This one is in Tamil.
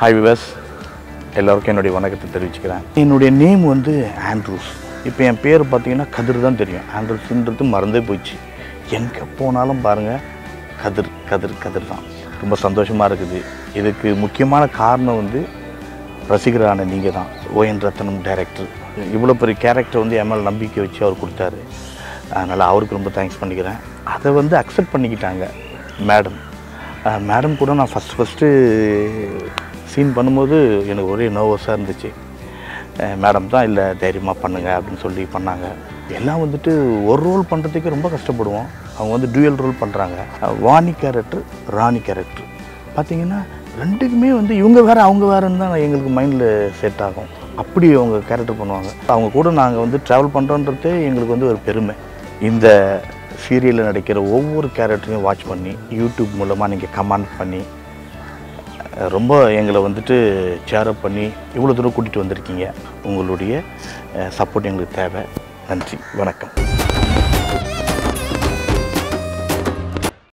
ஹாய் விவஸ் எல்லோருக்கும் என்னுடைய வணக்கத்தை தெரிவிச்சுக்கிறேன். என்னுடைய நேம் வந்து ஆண்ட்ரூஸ் இப்போ என் பேர் பார்த்தீங்கன்னா கதிர் தான் தெரியும். ஆண்ட்ரூஸ்ன்றது மறந்தே போயிடுச்சு. எங்கே போனாலும் பாருங்கள் கதிர் கதிர் கதிர் தான். ரொம்ப சந்தோஷமாக இருக்குது. இதுக்கு முக்கியமான காரணம் வந்து ரசிகரான நீங்கள் தான் ஓஎன் ரத்னம் டைரக்டர் இவ்வளோ பெரிய கேரக்டர் வந்து என் மேலே நம்பிக்கை வச்சு அவர் கொடுத்தாரு. அதனால் அவருக்கு ரொம்ப தேங்க்ஸ் பண்ணிக்கிறேன். அதை வந்து அக்செப்ட் பண்ணிக்கிட்டாங்க மேடம் மேடம் கூட நான் ஃபஸ்ட் ஃபஸ்ட்டு சீன் பண்ணும்போது எனக்கு ஒரே நர்வஸாக இருந்துச்சு. மேடம் தான் இல்லை தைரியமாக பண்ணுங்கள் அப்படின்னு சொல்லி பண்ணாங்க. எல்லாம் வந்துட்டு ஒரு ரோல் பண்ணுறதுக்கே ரொம்ப கஷ்டப்படுவோம். அவங்க வந்து டூயல் ரோல் பண்ணுறாங்க வாணி கேரக்டர் ராணி கேரக்டர் பார்த்தீங்கன்னா ரெண்டுக்குமே வந்து இவங்க வேறு அவங்க வேறுன்னு தான் எங்களுக்கு மைண்டில் செட் ஆகும். அப்படி அவங்க கேரக்டர் பண்ணுவாங்க. அவங்க கூட நாங்கள் வந்து ட்ராவல் பண்ணுறோன்றதே எங்களுக்கு வந்து ஒரு பெருமை. இந்த சீரியலில் நடிக்கிற ஒவ்வொரு கேரக்டரையும் வாட்ச் பண்ணி யூடியூப் மூலமாக நீங்கள் கமெண்ட் பண்ணி ரொம்ப எங்களை வந்துட்டு சேரப் பண்ணி இவ்வளோ தூரம் கூட்டிகிட்டு வந்திருக்கீங்க. உங்களுடைய சப்போர்ட் எங்களுக்கு தேவை. நன்றி. வணக்கம்.